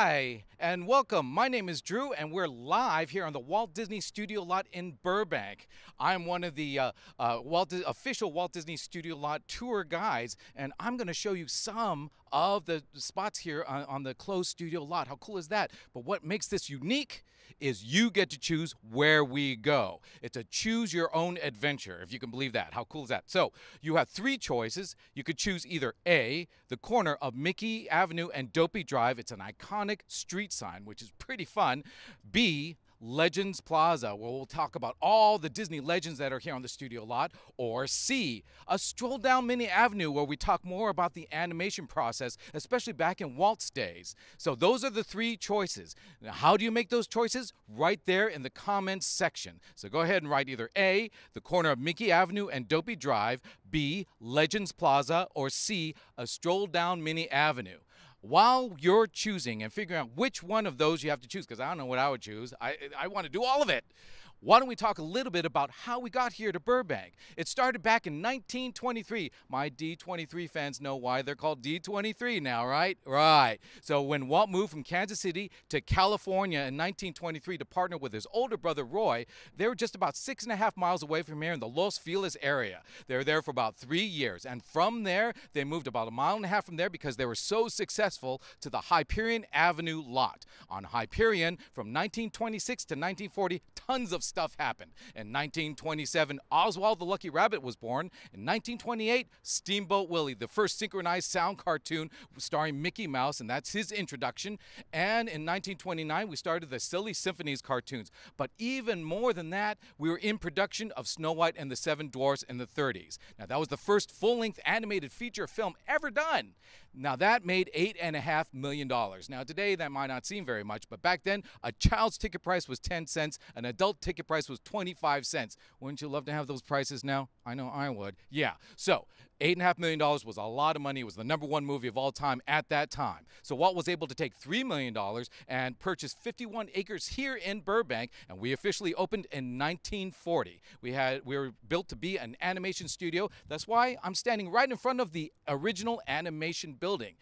Hi, and welcome. My name is Drew, and we're live here on the Walt Disney Studio Lot in Burbank. I'm one of the uh, uh, Walt official Walt Disney Studio Lot tour guides, and I'm going to show you some of the spots here on, on the closed studio lot. How cool is that? But what makes this unique is you get to choose where we go. It's a choose your own adventure, if you can believe that. How cool is that? So you have three choices. You could choose either A, the corner of Mickey Avenue and Dopey Drive. It's an iconic street sign, which is pretty fun. B, Legends Plaza, where we'll talk about all the Disney legends that are here on the studio lot, or C, a stroll down Minnie Avenue, where we talk more about the animation process, especially back in Walt's days. So those are the three choices. Now, how do you make those choices? Right there in the comments section. So go ahead and write either A, the corner of Mickey Avenue and Dopey Drive, B, Legends Plaza, or C, a stroll down Minnie Avenue while you're choosing and figuring out which one of those you have to choose, because I don't know what I would choose, I, I want to do all of it. Why don't we talk a little bit about how we got here to Burbank? It started back in 1923. My D23 fans know why they're called D23 now, right? Right. So when Walt moved from Kansas City to California in 1923 to partner with his older brother Roy, they were just about six and a half miles away from here in the Los Feliz area. They were there for about three years. And from there, they moved about a mile and a half from there because they were so successful to the Hyperion Avenue lot. On Hyperion, from 1926 to 1940, tons of stuff happened. In 1927, Oswald the Lucky Rabbit was born. In 1928, Steamboat Willie, the first synchronized sound cartoon starring Mickey Mouse, and that's his introduction. And in 1929, we started the Silly Symphonies cartoons. But even more than that, we were in production of Snow White and the Seven Dwarfs in the 30s. Now, that was the first full length animated feature film ever done. Now, that made $8.5 million. Now, today, that might not seem very much, but back then, a child's ticket price was 10 cents, an adult ticket price was 25 cents. Wouldn't you love to have those prices now? I know I would. Yeah. So, $8.5 million was a lot of money. It was the number one movie of all time at that time. So Walt was able to take $3 million and purchase 51 acres here in Burbank, and we officially opened in 1940. We had we were built to be an animation studio. That's why I'm standing right in front of the original animation building.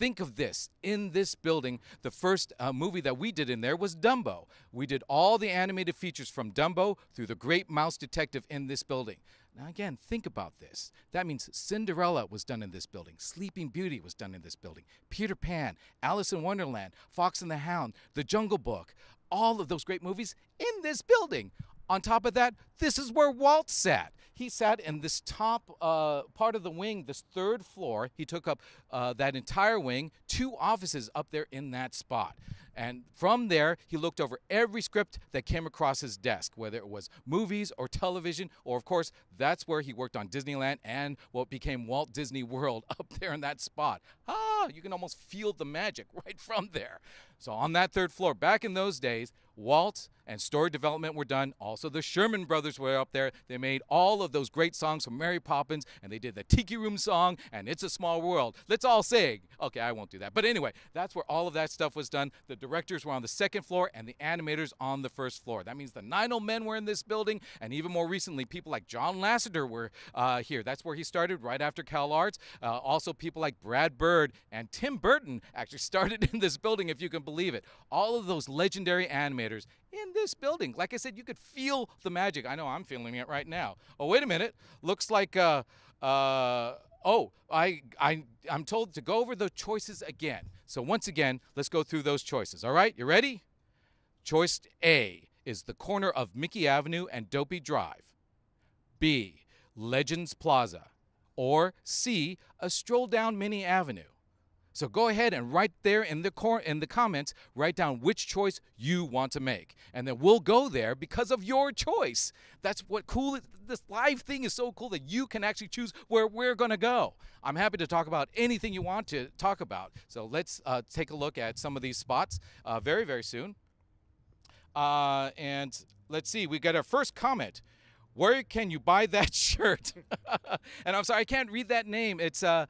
Think of this. In this building, the first uh, movie that we did in there was Dumbo. We did all the animated features from Dumbo through The Great Mouse Detective in this building. Now, again, think about this. That means Cinderella was done in this building, Sleeping Beauty was done in this building, Peter Pan, Alice in Wonderland, Fox and the Hound, The Jungle Book, all of those great movies in this building. On top of that, this is where Walt sat. He sat in this top uh, part of the wing, this third floor. He took up uh, that entire wing, two offices up there in that spot. And from there, he looked over every script that came across his desk, whether it was movies or television, or of course, that's where he worked on Disneyland and what became Walt Disney World up there in that spot. Ah, you can almost feel the magic right from there. So, on that third floor, back in those days, Walt and story development were done. Also, the Sherman brothers were up there. They made all of those great songs from Mary Poppins, and they did the Tiki Room song and It's a Small World. Let's all sing. Okay, I won't do that. But anyway, that's where all of that stuff was done. The directors were on the second floor and the animators on the first floor. That means the Nine old men were in this building, and even more recently, people like John Lasseter were uh, here. That's where he started right after Cal Arts. Uh, also, people like Brad Bird and Tim Burton actually started in this building, if you can believe it. All of those legendary animators in this building. Like I said, you could feel the magic. I know I'm feeling it right now. Oh, wait a minute. Looks like, uh, uh, oh, I, I, I'm told to go over the choices again. So once again, let's go through those choices. All right, you ready? Choice A is the corner of Mickey Avenue and Dopey Drive. B, Legends Plaza. Or C, a stroll down Minnie Avenue. So go ahead and write there in the cor- in the comments, write down which choice you want to make, and then we'll go there because of your choice. That's what cool. is- This live thing is so cool that you can actually choose where we're gonna go. I'm happy to talk about anything you want to talk about. So let's uh, take a look at some of these spots uh, very very soon. Uh, and let's see, we got our first comment. Where can you buy that shirt? and I'm sorry, I can't read that name. It's uh,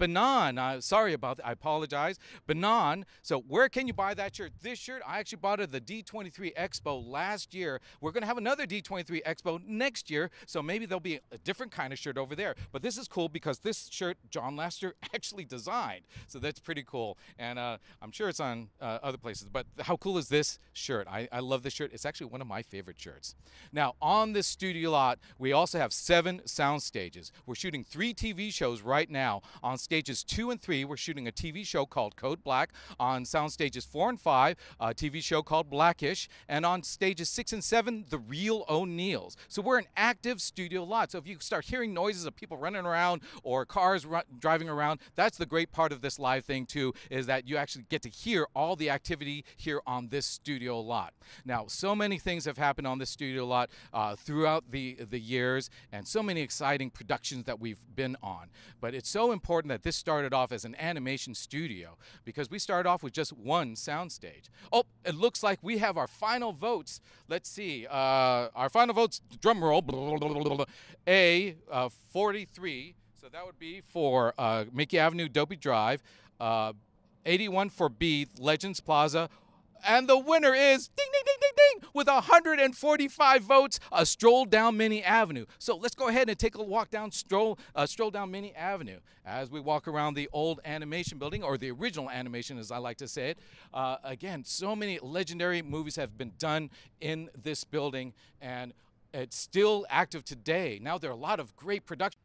Banan. Uh, sorry about that. I apologize. Banan. So where can you buy that shirt? This shirt, I actually bought it at the D23 Expo last year. We're going to have another D23 Expo next year, so maybe there'll be a different kind of shirt over there. But this is cool because this shirt John Lasseter actually designed. So that's pretty cool. And uh, I'm sure it's on uh, other places. But how cool is this shirt? I, I love this shirt. It's actually one of my favorite shirts. Now, on this studio lot, we also have seven sound stages. We're shooting three TV shows right now. On stages two and three, we're shooting a TV show called Code Black. On sound stages four and five, a TV show called Blackish. And on stages six and seven, The Real O'Neills. So we're an active studio lot. So if you start hearing noises of people running around or cars driving around, that's the great part of this live thing too, is that you actually get to hear all the activity here on this studio lot. Now, so many things have happened on this studio lot uh, throughout the, the years and so many exciting productions that we've been on. But it's so important that this started off as an animation studio because we started off with just one soundstage. Oh, it looks like we have our final votes. Let's see. Uh, our final votes, drum roll, A, uh, 43. So that would be for uh, Mickey Avenue, Dopey Drive. Uh, 81 for B, Legends Plaza. And the winner is ding, ding, ding, with 145 votes, a stroll down Minnie Avenue. So let's go ahead and take a walk down stroll, uh, stroll down Minnie Avenue as we walk around the old animation building, or the original animation, as I like to say it. Uh, again, so many legendary movies have been done in this building, and it's still active today. Now there are a lot of great productions.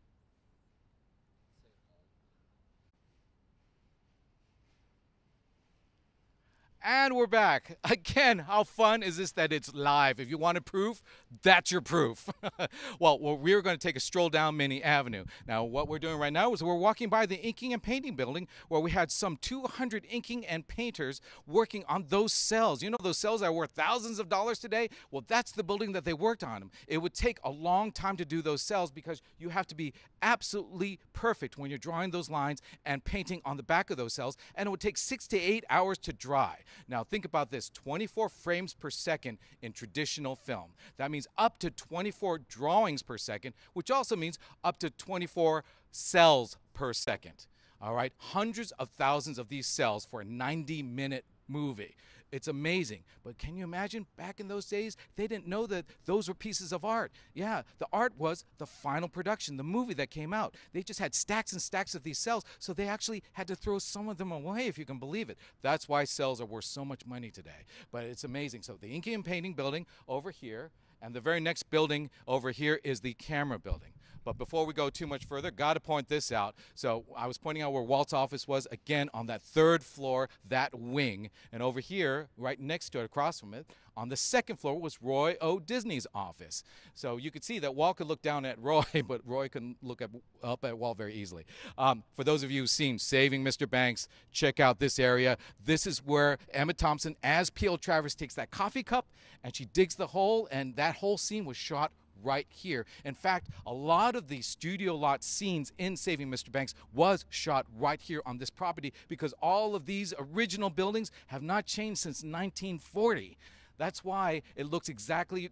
And we're back. Again, how fun is this that it's live? If you wanted proof, that's your proof. well, well, we're going to take a stroll down Minnie Avenue. Now, what we're doing right now is we're walking by the inking and painting building where we had some 200 inking and painters working on those cels. You know those cels that are worth thousands of dollars today? Well, that's the building that they worked on. It would take a long time to do those cels because you have to be absolutely perfect when you're drawing those lines and painting on the back of those cels, and it would take six to eight hours to dry. Now, think about this 24 frames per second in traditional film. That means up to 24 drawings per second, which also means up to 24 cels per second. All right, hundreds of thousands of these cels for a 90 minute movie. It's amazing. But can you imagine back in those days, they didn't know that those were pieces of art. Yeah, the art was the final production, the movie that came out. They just had stacks and stacks of these cels, so they actually had to throw some of them away, if you can believe it. That's why cels are worth so much money today. But it's amazing. So the inking and painting building over here, and the very next building over here is the camera building. But before we go too much further, got to point this out. So I was pointing out where Walt's office was, again, on that third floor, that wing. And over here, right next to it, across from it, on the second floor was Roy O. Disney's office. So you could see that Walt could look down at Roy, but Roy can look up, up at Walt very easily. Um, for those of you who've seen Saving Mr. Banks, check out this area. This is where Emma Thompson, as P.L. Travers, takes that coffee cup and she digs the hole, and that whole scene was shot right here. In fact, a lot of the studio lot scenes in Saving Mr. Banks was shot right here on this property because all of these original buildings have not changed since 1940. That's why it looks exactly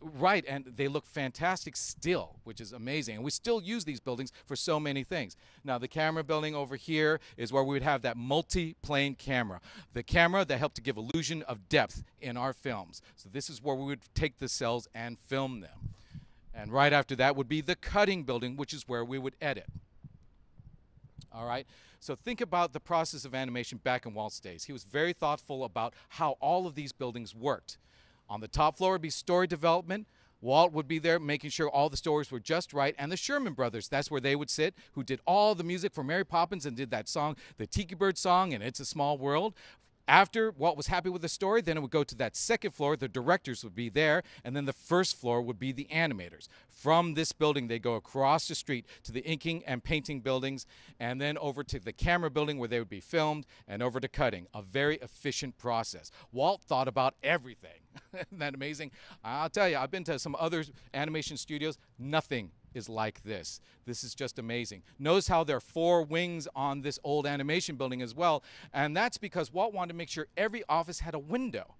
right and they look fantastic still which is amazing and we still use these buildings for so many things now the camera building over here is where we would have that multi-plane camera the camera that helped to give illusion of depth in our films so this is where we would take the cels and film them and right after that would be the cutting building, which is where we would edit. All right? So think about the process of animation back in Walt's days. He was very thoughtful about how all of these buildings worked. On the top floor would be story development. Walt would be there making sure all the stories were just right. And the Sherman Brothers, that's where they would sit, who did all the music for Mary Poppins and did that song, the Tiki Bird song, and It's a Small World. After Walt was happy with the story, then it would go to that second floor. The directors would be there, and then the first floor would be the animators. From this building, they go across the street to the inking and painting buildings, and then over to the camera building where they would be filmed, and over to cutting. A very efficient process. Walt thought about everything. Isn't that amazing? I'll tell you, I've been to some other animation studios, nothing is like this. This is just amazing. Notice how there are four wings on this old animation building as well, and that's because Walt wanted to make sure every office had a window.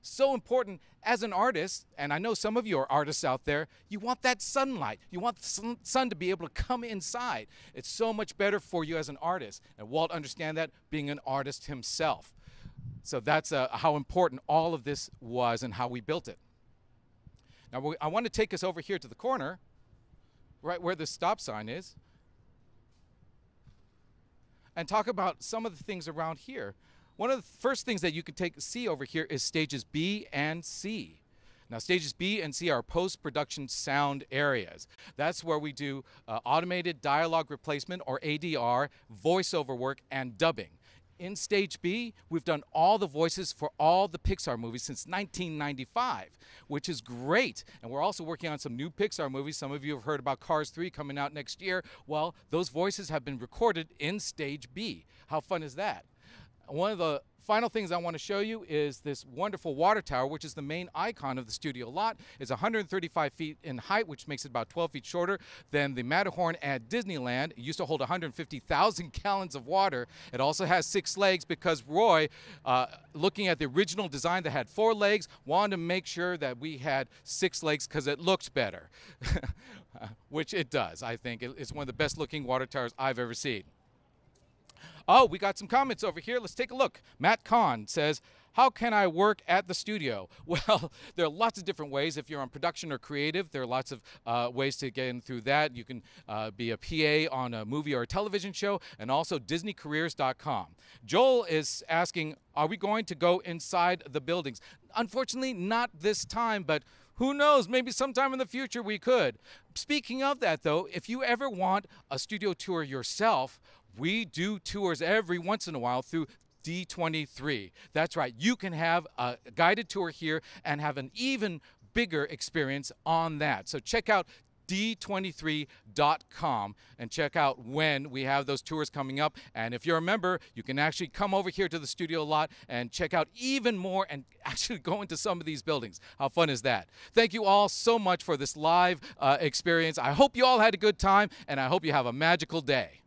so important as an artist, and I know some of you are artists out there, you want that sunlight. You want the sun to be able to come inside. It's so much better for you as an artist. And Walt understand that being an artist himself. So that's uh, how important all of this was and how we built it. Now, we, I want to take us over here to the corner, right where the stop sign is, and talk about some of the things around here. One of the first things that you can take see over here is stages B and C. Now, stages B and C are post production sound areas. That's where we do uh, automated dialogue replacement or ADR, voiceover work, and dubbing in Stage B, we've done all the voices for all the Pixar movies since 1995, which is great. And we're also working on some new Pixar movies. Some of you have heard about Cars 3 coming out next year. Well, those voices have been recorded in Stage B. How fun is that? One of the final things I want to show you is this wonderful water tower, which is the main icon of the studio lot. It's 135 feet in height, which makes it about 12 feet shorter than the Matterhorn at Disneyland. It used to hold 150,000 gallons of water. It also has six legs because Roy, uh, looking at the original design that had four legs, wanted to make sure that we had six legs because it looked better, which it does. I think it's one of the best looking water towers I've ever seen. Oh, we got some comments over here. Let's take a look. Matt Kahn says, how can I work at the studio? Well, there are lots of different ways. If you're on production or creative, there are lots of uh, ways to get in through that. You can uh, be a PA on a movie or a television show, and also DisneyCareers.com. Joel is asking, are we going to go inside the buildings? Unfortunately, not this time, but who knows? Maybe sometime in the future we could. Speaking of that, though, if you ever want a studio tour yourself, we do tours every once in a while through D23. That's right. You can have a guided tour here and have an even bigger experience on that. So check out d23.com and check out when we have those tours coming up. And if you're a member, you can actually come over here to the studio lot and check out even more and actually go into some of these buildings. How fun is that? Thank you all so much for this live uh, experience. I hope you all had a good time and I hope you have a magical day.